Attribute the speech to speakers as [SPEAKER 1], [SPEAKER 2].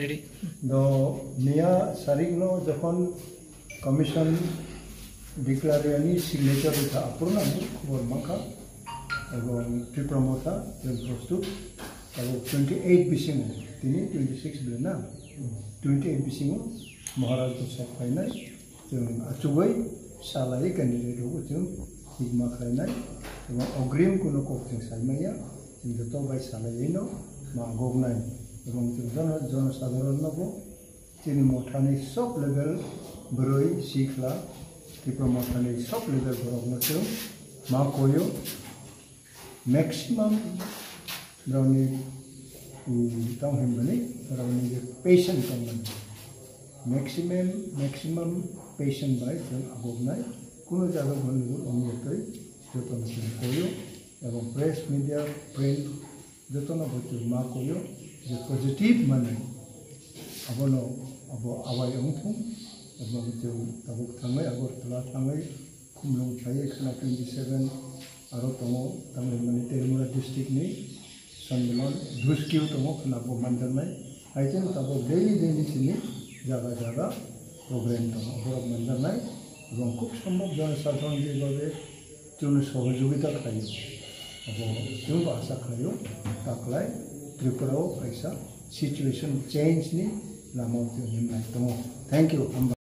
[SPEAKER 1] Ready
[SPEAKER 2] তো মিয়া সারিগনো যখন commission ডিক্লারেনি signature উঠা অপূর্ণ খবর মাখা এবং ত্রিপ্রমতা প্রস্তুত এবং টোয়েন্টি এইট বিসিমো তিনি টোয়েন্টি সিক্স বলে না টোয়েন্টি এইট বিসিমো মহারাজ প্রসাদ ফাইনাই जों आचुबै सालायै क्यान्डिडेटखौ जों सिगमा खालामनाय एबा अग्रिम कुनु कपजों सायमाया जों जत' बाय सालायैनो मागौनाय এবং জন জনসাধারণকে তিনি মঠানে সব লেভেল ব্রই শিখলা কিংবা মঠানে সব লেভেল গরমে মা কয়ো। ম্যাক্সিমাম রাউনি তাও হেমনি রাউনি যে পেশেন্ট কমনি ম্যাক্সিমাম ম্যাক্সিমাম পেশেন্ট বাই জন আগবনাই কোনো জায়গা ভালো অনুযায়ী যতন কয়ো। এবং প্রেস মিডিয়া প্রিন্ট যতন হচ্ছে মা কয়ো। जे पजिटिभ माने आबनो अब आवाय अंफुं এবং जों दाबुक थाङै आगरतला थाङै खुमलुं थायो खाना टुवेन्टि सेभेन आरो दङ थाङै माने तेलमुरा डिस्ट्रिक्टनि सनमिलन धुसकिउ दङ खोनाबो मोनजानाय आइजों दाबो दैलि दैलि सिनि जागा जागा प्रग्राम दङ बरफ मोनजानाय এবং খুব সম্ভব জনসাধারণ যেভাবে জন্য সহযোগিতা খাইও এবং जोंबो आसा खालायो ताकलाय त्रिपुरायाव खायसा सिचुवेसन चेन्जनि लामायाव जों होननाय दङ थेंक इउ